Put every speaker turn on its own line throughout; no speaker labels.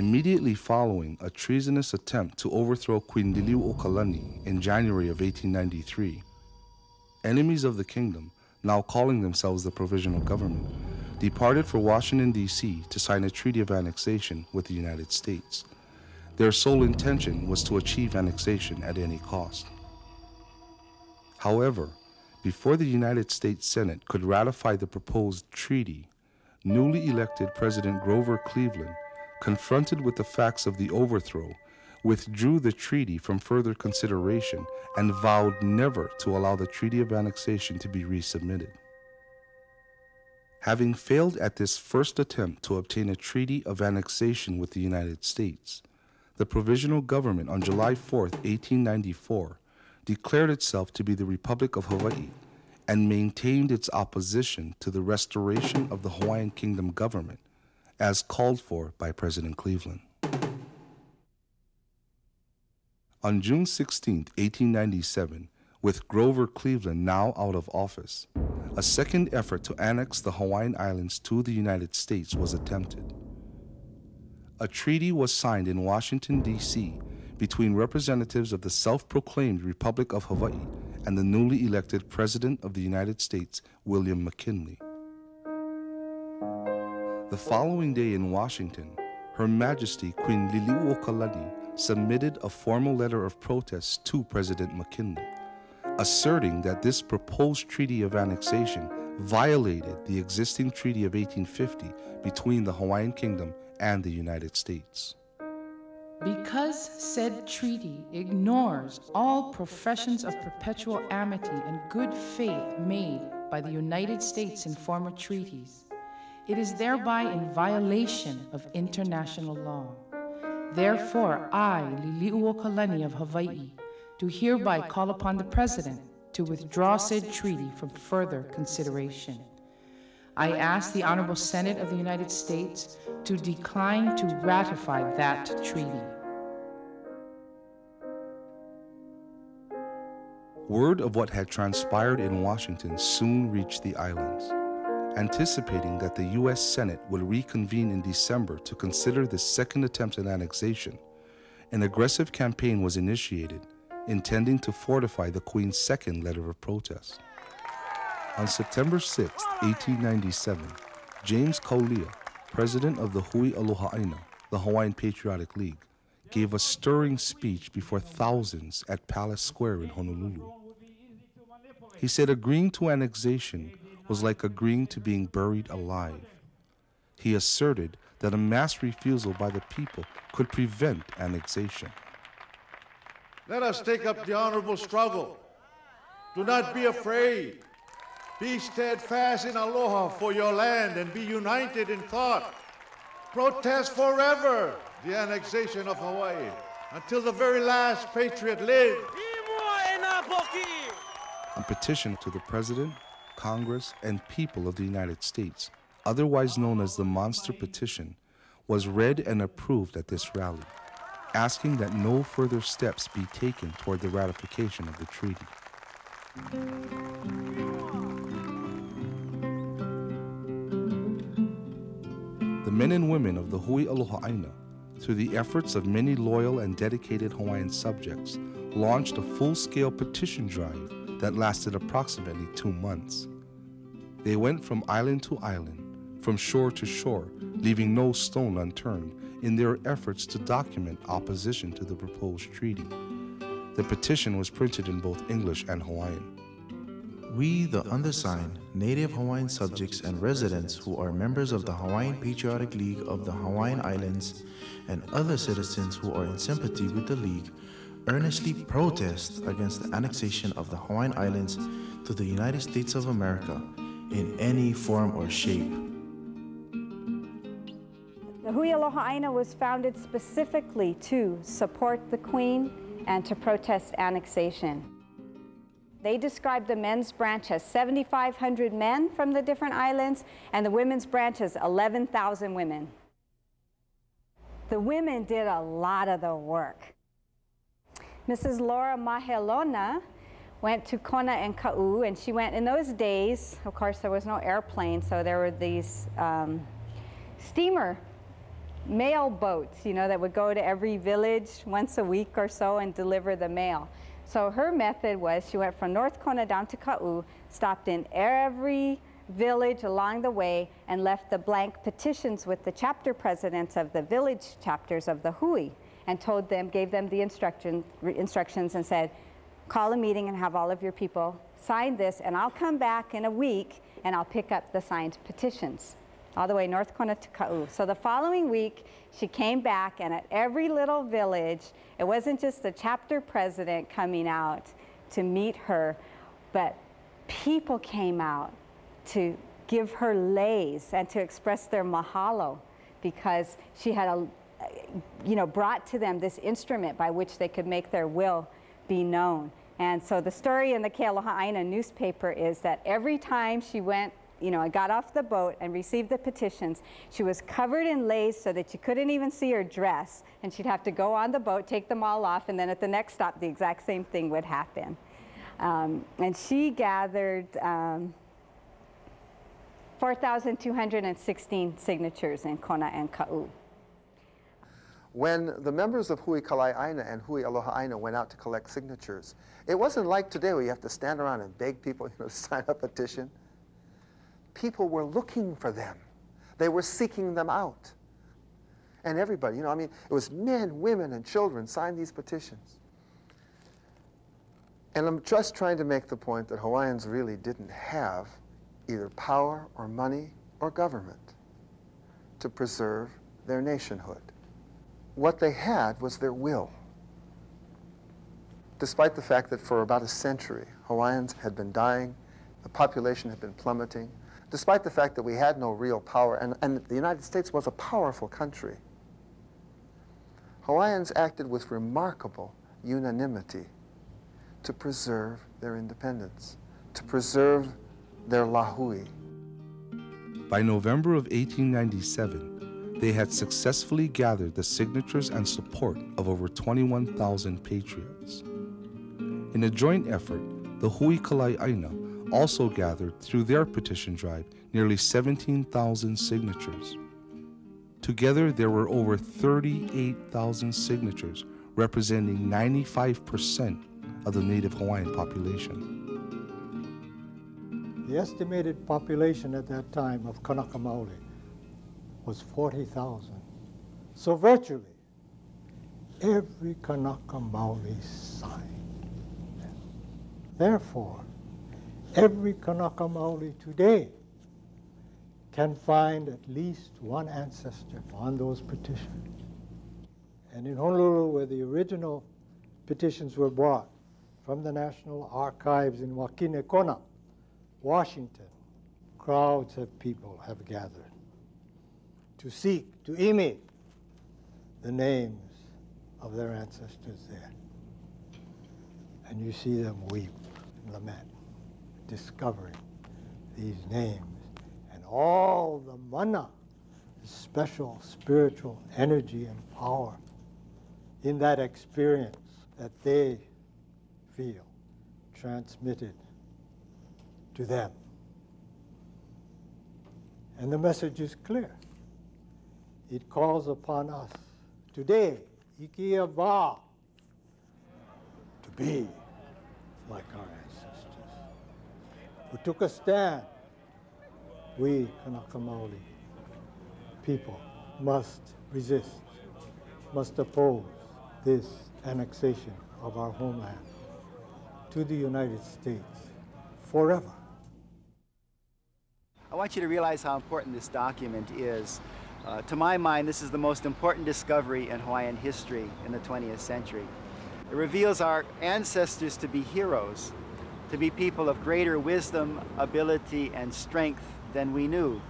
Immediately following a treasonous attempt to overthrow Queen Liliuokalani in January of 1893, enemies of the kingdom, now calling themselves the Provisional Government, departed for Washington, D.C. to sign a treaty of annexation with the United States. Their sole intention was to achieve annexation at any cost. However, before the United States Senate could ratify the proposed treaty, newly elected President Grover Cleveland, confronted with the facts of the overthrow, withdrew the treaty from further consideration and vowed never to allow the Treaty of Annexation to be resubmitted. Having failed at this first attempt to obtain a treaty of annexation with the United States, the Provisional Government on July 4, 1894, declared itself to be the Republic of Hawaii and maintained its opposition to the restoration of the Hawaiian Kingdom government as called for by President Cleveland. On June 16, 1897, with Grover Cleveland now out of office, a second effort to annex the Hawaiian Islands to the United States was attempted. A treaty was signed in Washington, D.C. between representatives of the self proclaimed Republic of Hawaii and the newly elected President of the United States, William McKinley. The following day in Washington, Her Majesty Queen Liliuokalani submitted a formal letter of protest to President McKinley, asserting that this proposed treaty of annexation violated the existing Treaty of 1850 between the Hawaiian Kingdom and the United States.
Because said treaty ignores all professions of perpetual amity and good faith made by the United States in former treaties, it is thereby in violation of international law. Therefore, I, Liliuokalani of Hawaii, do hereby call upon the President to withdraw said treaty from further consideration. I ask the Honorable Senate of the United States to decline to ratify that treaty.
Word of what had transpired in Washington soon reached the islands. Anticipating that the U.S. Senate will reconvene in December to consider the second attempt at annexation, an aggressive campaign was initiated intending to fortify the Queen's second letter of protest. On September 6, 1897, James Kaulia, president of the Hui Aloha Aina, the Hawaiian Patriotic League, gave a stirring speech before thousands at Palace Square in Honolulu. He said agreeing to annexation was like agreeing to being buried alive. He asserted that a mass refusal by the people could prevent annexation.
Let us take up the honorable struggle. Do not be afraid. Be steadfast in aloha for your land and be united in thought. Protest forever the annexation of Hawaii until the very last patriot lives.
A petition to the President, Congress, and people of the United States, otherwise known as the Monster Petition, was read and approved at this rally, asking that no further steps be taken toward the ratification of the treaty. The men and women of the Hui Aloha Aina, through the efforts of many loyal and dedicated Hawaiian subjects, launched a full scale petition drive that lasted approximately two months. They went from island to island, from shore to shore, leaving no stone unturned in their efforts to document opposition to the proposed treaty. The petition was printed in both English and Hawaiian.
We, the undersigned, native Hawaiian subjects and residents who are members of the Hawaiian Patriotic League of the Hawaiian Islands, and other citizens who are in sympathy with the League, earnestly protest against the annexation of the Hawaiian Islands to the United States of America in any form or shape.
The Hui Aloha Aina was founded specifically to support the Queen and to protest annexation. They described the men's branch as 7,500 men from the different islands and the women's branch as 11,000 women. The women did a lot of the work. Mrs. Laura Mahelona went to Kona and Ka'u, and she went in those days, of course, there was no airplane, so there were these um, steamer mail boats, you know, that would go to every village once a week or so and deliver the mail. So her method was she went from North Kona down to Ka'u, stopped in every village along the way, and left the blank petitions with the chapter presidents of the village chapters of the Hui, and told them, gave them the instruction, instructions and said, call a meeting and have all of your people sign this, and I'll come back in a week and I'll pick up the signed petitions all the way North Kona to Ka'u. So the following week, she came back, and at every little village, it wasn't just the chapter president coming out to meet her, but people came out to give her leis and to express their mahalo because she had a, you know, brought to them this instrument by which they could make their will be known. And so the story in the Ke Aloha Aina newspaper is that every time she went you know, I got off the boat and received the petitions. She was covered in lace so that you couldn't even see her dress, and she'd have to go on the boat, take them all off, and then at the next stop, the exact same thing would happen. Um, and she gathered um, 4,216 signatures in Kona and Ka'u.
When the members of Hui Kalai Aina and Hui Aloha Aina went out to collect signatures, it wasn't like today where you have to stand around and beg people you know, to sign a petition people were looking for them. They were seeking them out. And everybody, you know, I mean, it was men, women, and children signed these petitions. And I'm just trying to make the point that Hawaiians really didn't have either power or money or government to preserve their nationhood. What they had was their will. Despite the fact that for about a century, Hawaiians had been dying, the population had been plummeting, despite the fact that we had no real power, and, and the United States was a powerful country, Hawaiians acted with remarkable unanimity to preserve their independence, to preserve their lahui.
By November of 1897, they had successfully gathered the signatures and support of over 21,000 patriots. In a joint effort, the Hui Kalai Aina also gathered through their petition drive nearly 17,000 signatures. Together, there were over 38,000 signatures, representing 95% of the native Hawaiian population.
The estimated population at that time of Kanaka Maoli was 40,000. So virtually every Kanaka Maoli signed. Therefore, every Kanaka Maoli today can find at least one ancestor on those petitions. And in Honolulu, where the original petitions were brought from the National Archives in Wakinekona, Washington, crowds of people have gathered to seek, to imi the names of their ancestors there. And you see them weep and lament discovering these names and all the mana, the special spiritual energy and power in that experience that they feel transmitted to them. And the message is clear. It calls upon us today, Ikiava, to be like our ancestors who took a stand. We, Kanaka Maoli people, must resist, must oppose this annexation of our homeland to the United States forever.
I want you to realize how important this document is. Uh, to my mind, this is the most important discovery in Hawaiian history in the 20th century. It reveals our ancestors to be heroes to be people of greater wisdom, ability, and strength than we knew.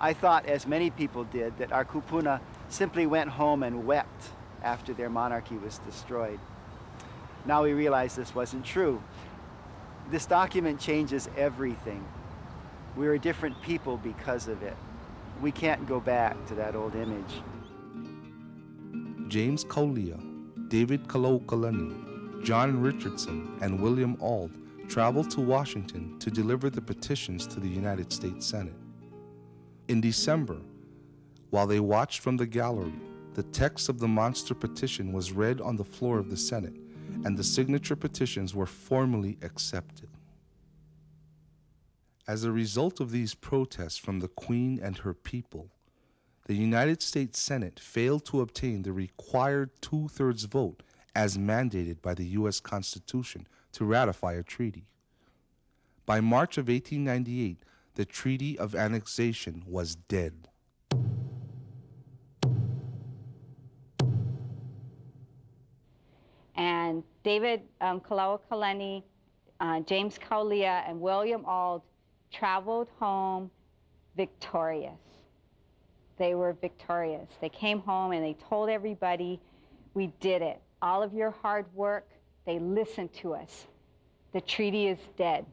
I thought, as many people did, that our kupuna simply went home and wept after their monarchy was destroyed. Now we realize this wasn't true. This document changes everything. We're a different people because of it. We can't go back to that old image.
James Kaulia, David Kalaukalani, John Richardson and William Auld traveled to Washington to deliver the petitions to the United States Senate. In December, While they watched from the gallery, the text of the monster petition was read on the floor of the Senate, and the signature petitions were formally accepted. As a result of these protests from the Queen and her people, the United States Senate failed to obtain the required two thirds vote as mandated by the U.S. Constitution to ratify a treaty. By March of 1898, the Treaty of Annexation was dead.
And David um, uh, James Kaulia, and William Auld traveled home victorious. They were victorious. They came home and they told everybody, we did it. All of your hard work, they listened to us. The treaty is dead.